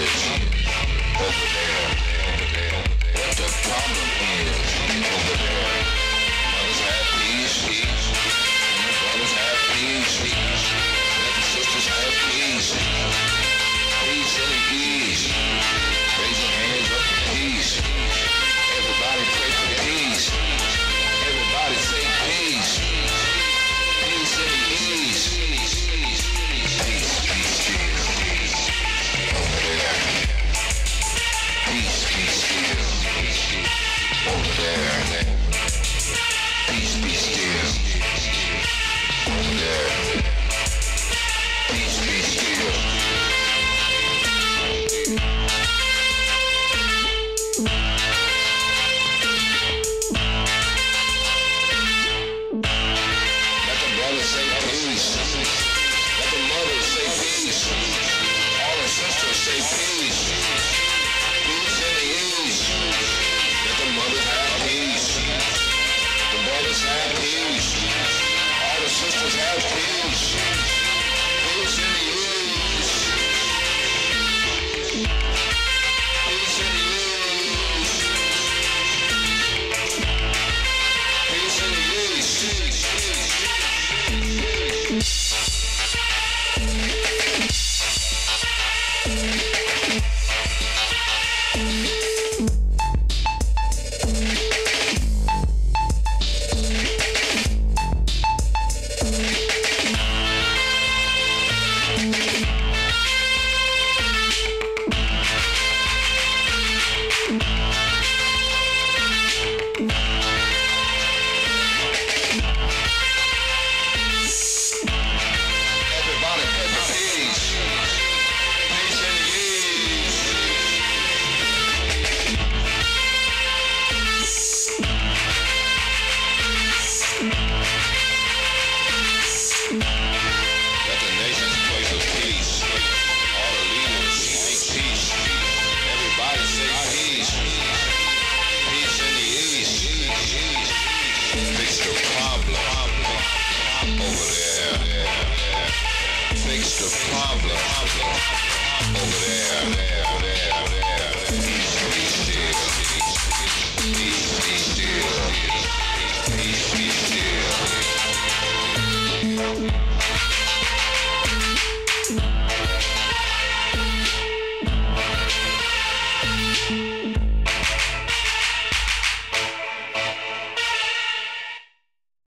over there, Mm-hmm. There, there, there. Peace, peace, still.